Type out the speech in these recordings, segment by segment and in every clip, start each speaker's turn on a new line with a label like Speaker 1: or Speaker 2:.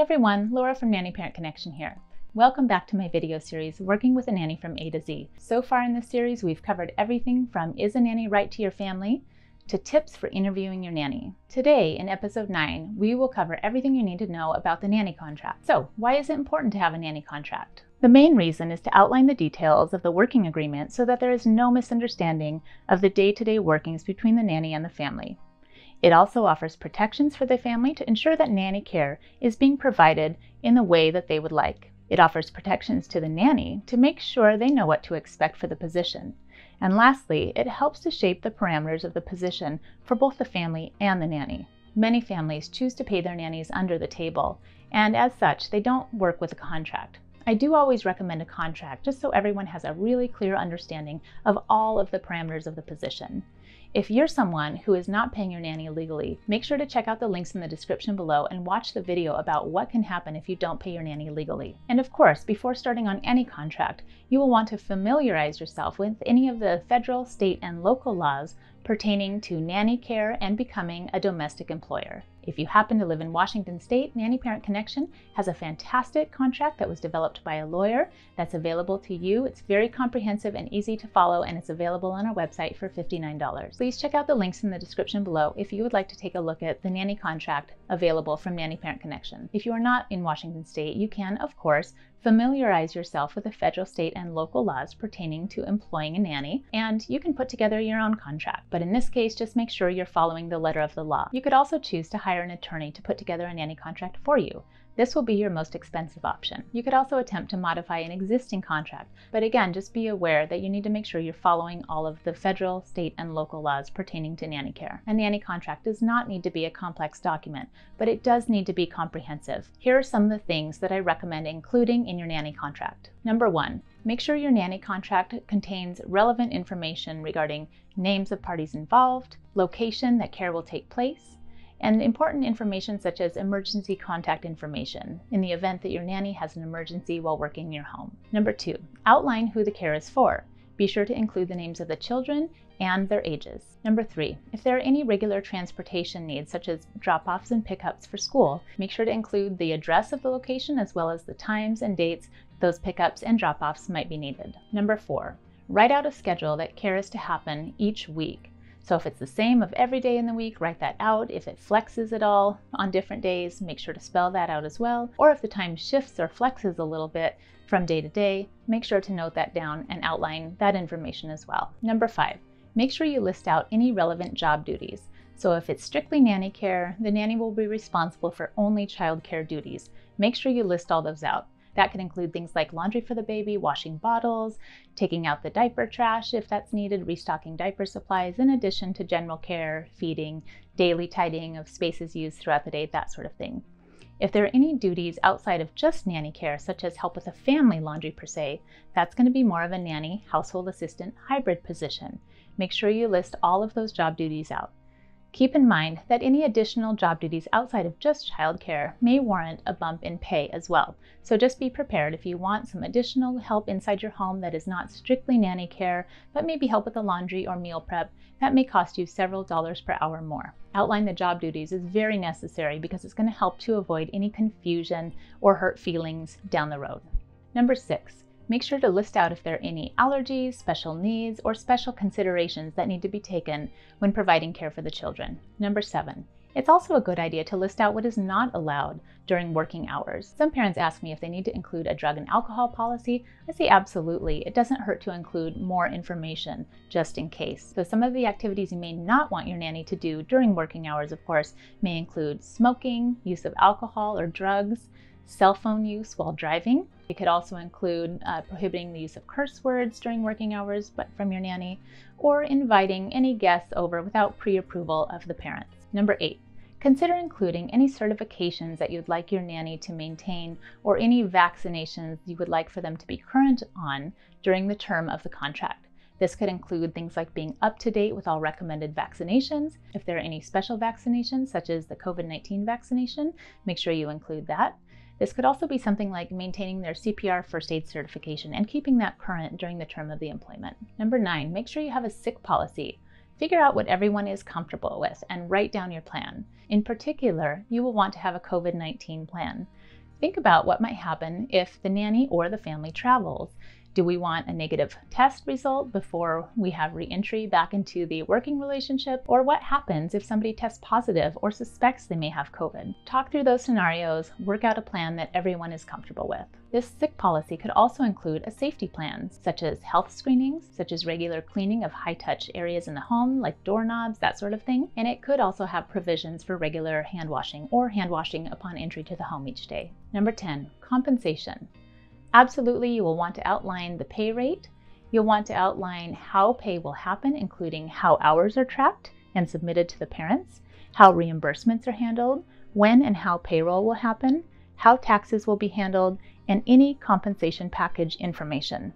Speaker 1: everyone, Laura from Nanny Parent Connection here. Welcome back to my video series, Working with a Nanny from A to Z. So far in this series, we've covered everything from is a nanny right to your family to tips for interviewing your nanny. Today, in episode 9, we will cover everything you need to know about the nanny contract. So, why is it important to have a nanny contract? The main reason is to outline the details of the working agreement so that there is no misunderstanding of the day to day workings between the nanny and the family. It also offers protections for the family to ensure that nanny care is being provided in the way that they would like. It offers protections to the nanny to make sure they know what to expect for the position. And lastly, it helps to shape the parameters of the position for both the family and the nanny. Many families choose to pay their nannies under the table, and as such, they don't work with a contract. I do always recommend a contract just so everyone has a really clear understanding of all of the parameters of the position. If you're someone who is not paying your nanny legally, make sure to check out the links in the description below and watch the video about what can happen if you don't pay your nanny legally. And of course, before starting on any contract, you will want to familiarize yourself with any of the federal, state, and local laws pertaining to nanny care and becoming a domestic employer. If you happen to live in Washington State, Nanny Parent Connection has a fantastic contract that was developed by a lawyer that's available to you. It's very comprehensive and easy to follow, and it's available on our website for $59. Please check out the links in the description below if you would like to take a look at the nanny contract available from Nanny Parent Connection. If you are not in Washington State, you can, of course, familiarize yourself with the federal, state, and local laws pertaining to employing a nanny, and you can put together your own contract. But in this case, just make sure you're following the letter of the law. You could also choose to hire an attorney to put together a nanny contract for you. This will be your most expensive option. You could also attempt to modify an existing contract, but again, just be aware that you need to make sure you're following all of the federal, state, and local laws pertaining to nanny care. A nanny contract does not need to be a complex document, but it does need to be comprehensive. Here are some of the things that I recommend including in your nanny contract. Number one, make sure your nanny contract contains relevant information regarding names of parties involved, location that care will take place, and important information such as emergency contact information in the event that your nanny has an emergency while working in your home. Number two, outline who the care is for. Be sure to include the names of the children and their ages. Number three, if there are any regular transportation needs, such as drop offs and pickups for school, make sure to include the address of the location as well as the times and dates those pickups and drop offs might be needed. Number four, write out a schedule that care is to happen each week. So if it's the same of every day in the week, write that out. If it flexes at all on different days, make sure to spell that out as well. Or if the time shifts or flexes a little bit from day to day, make sure to note that down and outline that information as well. Number five, make sure you list out any relevant job duties. So if it's strictly nanny care, the nanny will be responsible for only child care duties. Make sure you list all those out. That can include things like laundry for the baby, washing bottles, taking out the diaper trash if that's needed, restocking diaper supplies, in addition to general care, feeding, daily tidying of spaces used throughout the day, that sort of thing. If there are any duties outside of just nanny care, such as help with a family laundry per se, that's going to be more of a nanny household assistant hybrid position. Make sure you list all of those job duties out. Keep in mind that any additional job duties outside of just childcare may warrant a bump in pay as well. So just be prepared if you want some additional help inside your home that is not strictly nanny care, but maybe help with the laundry or meal prep, that may cost you several dollars per hour more. Outline the job duties is very necessary because it's going to help to avoid any confusion or hurt feelings down the road. Number six, Make sure to list out if there are any allergies, special needs, or special considerations that need to be taken when providing care for the children. Number seven, it's also a good idea to list out what is not allowed during working hours. Some parents ask me if they need to include a drug and alcohol policy. I say absolutely. It doesn't hurt to include more information just in case. So some of the activities you may not want your nanny to do during working hours, of course, may include smoking, use of alcohol or drugs, cell phone use while driving. It could also include uh, prohibiting the use of curse words during working hours but from your nanny, or inviting any guests over without pre-approval of the parents. Number eight, consider including any certifications that you'd like your nanny to maintain or any vaccinations you would like for them to be current on during the term of the contract. This could include things like being up to date with all recommended vaccinations. If there are any special vaccinations, such as the COVID 19 vaccination, make sure you include that. This could also be something like maintaining their CPR first aid certification and keeping that current during the term of the employment. Number nine, make sure you have a sick policy. Figure out what everyone is comfortable with and write down your plan. In particular, you will want to have a COVID 19 plan. Think about what might happen if the nanny or the family travels. Do we want a negative test result before we have reentry back into the working relationship? Or what happens if somebody tests positive or suspects they may have COVID? Talk through those scenarios, work out a plan that everyone is comfortable with. This sick policy could also include a safety plan, such as health screenings, such as regular cleaning of high touch areas in the home, like doorknobs, that sort of thing. And it could also have provisions for regular hand washing or hand washing upon entry to the home each day. Number 10, compensation. Absolutely, you will want to outline the pay rate. You'll want to outline how pay will happen, including how hours are tracked and submitted to the parents, how reimbursements are handled, when and how payroll will happen, how taxes will be handled, and any compensation package information.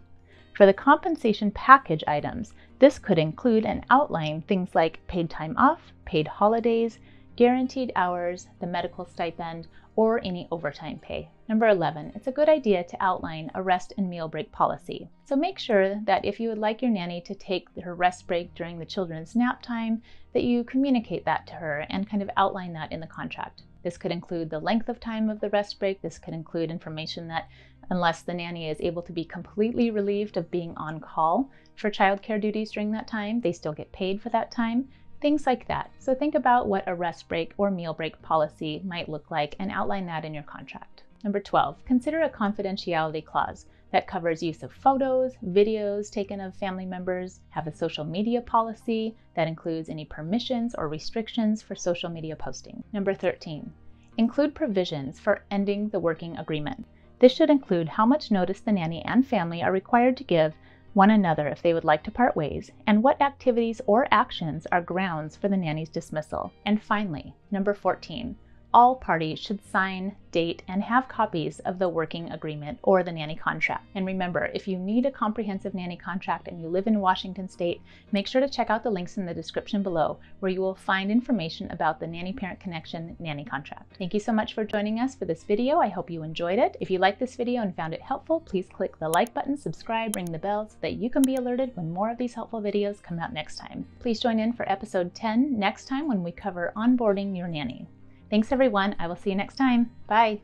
Speaker 1: For the compensation package items, this could include and outline things like paid time off, paid holidays, guaranteed hours, the medical stipend, or any overtime pay. Number 11, it's a good idea to outline a rest and meal break policy. So make sure that if you would like your nanny to take her rest break during the children's nap time, that you communicate that to her and kind of outline that in the contract. This could include the length of time of the rest break. This could include information that unless the nanny is able to be completely relieved of being on call for childcare duties during that time, they still get paid for that time things like that. So think about what a rest break or meal break policy might look like and outline that in your contract. Number 12, consider a confidentiality clause that covers use of photos, videos taken of family members, have a social media policy that includes any permissions or restrictions for social media posting. Number 13, include provisions for ending the working agreement. This should include how much notice the nanny and family are required to give one another if they would like to part ways, and what activities or actions are grounds for the nanny's dismissal. And finally, number 14, all parties should sign, date, and have copies of the working agreement or the nanny contract. And remember, if you need a comprehensive nanny contract and you live in Washington state, make sure to check out the links in the description below where you will find information about the Nanny Parent Connection nanny contract. Thank you so much for joining us for this video. I hope you enjoyed it. If you liked this video and found it helpful, please click the like button, subscribe, ring the bell so that you can be alerted when more of these helpful videos come out next time. Please join in for episode 10 next time when we cover onboarding your nanny. Thanks everyone. I will see you next time. Bye.